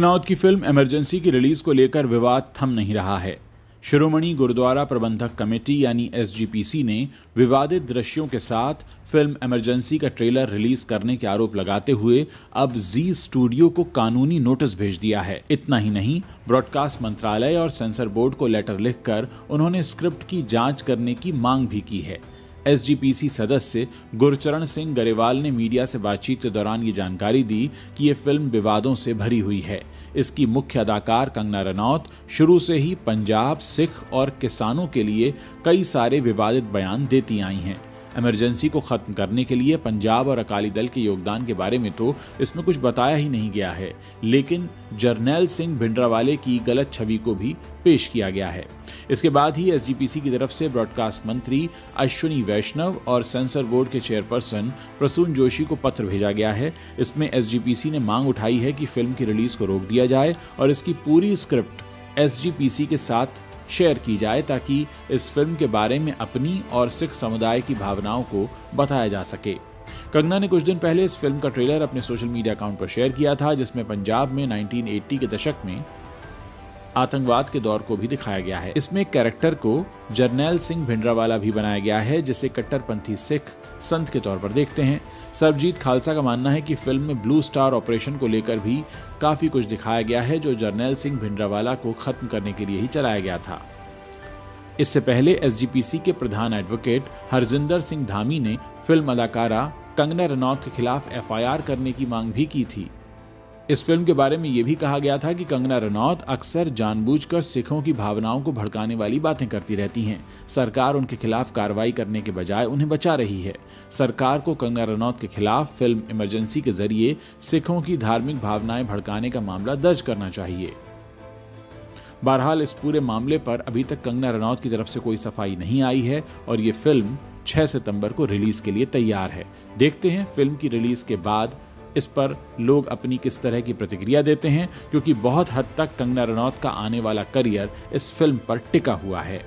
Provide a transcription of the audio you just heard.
रनौत की film emergency की release को लेकर विवाद थम नहीं रहा है। शिरोमणि गुरुद्वारा प्रबंधक कमेटी यानी एसजीपीसी ने विवादित दृश्यों के साथ फ़िल्म इमरजेंसी का ट्रेलर रिलीज़ करने के आरोप लगाते हुए अब जी स्टूडियो को कानूनी नोटिस भेज दिया है। इतना ही नहीं, ब्रॉडकास्ट मंत्रालय और सेंसर बोर्ड को लेटर लिखकर उन्होंने स्क्रिप्ट की जाँच करने की मांग भी की है। एसजीपीसी सदस्य गुरचरण सिंह गरेवाल ने मीडिया से बातचीत के दौरान ये जानकारी दी कि ये फ़िल्म विवादों से भरी हुई है। इसकी मुख्य अदाकार कंगना रनौत, शुरू से ही पंजाब, सिख और किसानों के लिए कई सारे विवादित बयान देती आई हैं। इमरजेंसी को खत्म करने के लिए पंजाब और अकाली दल के योगदान के बारे में तो इसमें कुछ बताया ही नहीं गया है। लेकिन जर्नैल सिंह भिंडरावाले की गलत छवि को भी पेश किया गया है। इसके बाद ही एसजीपीसी की तरफ़ से ब्रॉडकास्ट मंत्री अश्विनी वैष्णव और सेंसर बोर्ड के चेयरपर्सन प्रसून जोशी को पत्र भेजा गया है। इसमें एसजीपीसी ने मांग उठाई है कि फ़िल्म की रिलीज़ को रोक दिया जाए और इसकी पूरी स्क्रिप्ट एसजीपीसी के साथ शेयर की जाए ताकि इस फ़िल्म के बारे में अपनी और सिख समुदाय की भावनाओं को बताया जा सके। कंगना ने कुछ दिन पहले इस फ़िल्म का ट्रेलर अपने सोशल मीडिया अकाउंट पर शेयर किया था, जिसमें पंजाब में 1980 के दशक में आतंकवाद के दौर को भी दिखाया गया है। इसमें कैरेक्टर को जर्नैल सिंह भिंडरावाला भी बनाया गया है, जिसे कट्टरपंथी सिख संत के तौर पर देखते हैं। सरबजीत खालसा का मानना है कि फ़िल्म में ब्लू स्टार ऑपरेशन को लेकर भी काफ़ी कुछ दिखाया गया है, जो जर्नैल सिंह भिंडरावाला को खत्म करने के लिए ही चलाया गया था। इससे पहले एसजीपीसी के प्रधान एडवोकेट हरजिंदर सिंह धामी ने फ़िल्म अदाकारा कंगना रनौत के खिलाफ एफआईआर करने की मांग भी की थी। इस फ़िल्म के बारे में यह भी कहा गया था कि कंगना रनौत अक्सर जानबूझकर सिखों की भावनाओं को भड़काने वाली बातें करती रहती हैं। सरकार उनके खिलाफ कार्रवाई करने के बजाय उन्हें बचा रही है। सरकार को कंगना रनौत के खिलाफ फ़िल्म इमरजेंसी के ज़रिए सिखों की धार्मिक भावनाएँ भड़काने का मामला दर्ज करना चाहिए। बहरहाल, इस पूरे मामले पर अभी तक कंगना रनौत की तरफ़ से कोई सफ़ाई नहीं आई है और ये फ़िल्म 6 सितंबर को रिलीज़ के लिए तैयार है। देखते हैं फ़िल्म की रिलीज़ के बाद इस पर लोग अपनी किस तरह की प्रतिक्रिया देते हैं, क्योंकि बहुत हद तक कंगना रनौत का आने वाला करियर इस फ़िल्म पर टिका हुआ है।